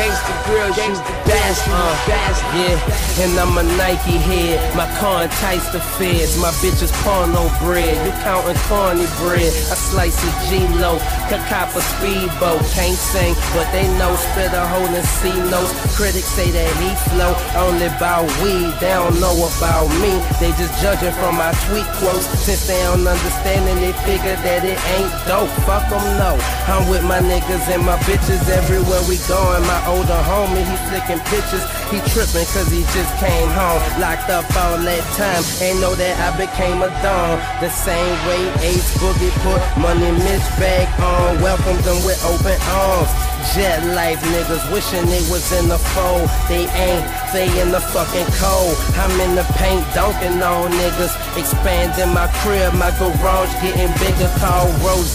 gangsta girls, you bastard, uh. Yeah, and I'm a Nike head. My car entice the feds. My bitches porno bread. You counting corny bread. I slice a G-Lo. Could cop a speedboat. Can't sing, but they know. Spit a hole and see notes. Critics say that he flow only about weed. They don't know about me. They just judging from my tweet quotes. Since they don't understand and they figure that it ain't dope. Fuck them, no. I'm with my niggas and my bitches everywhere we going. My older homie, he flicking pictures. He tripping cause he just came home. Locked up all that time. Ain't know that I became a dog. The same way Ace Boogie put money Mitch bag on. Welcomed them with open arms. Jet life niggas wishing they was in the fold. They ain't, they in the fucking cold. I'm in the paint dunking on niggas. Expanding my crib, my garage getting bigger. Call Rose.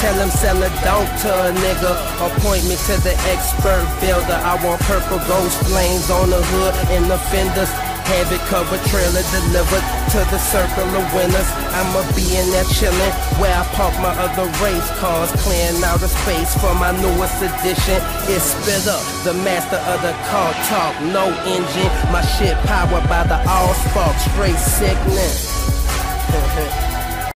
Tell him sell a dunk to a nigga. Appoint me to the expert I want purple ghost flames on the hood and the fenders. Have it covered, trailer delivered to the circle of winners. I'ma be in there chillin' where I park my other race cars, clearing out a space for my newest edition. It's spit up, the master of the car talk, no engine. My shit powered by the all spark, straight sickening.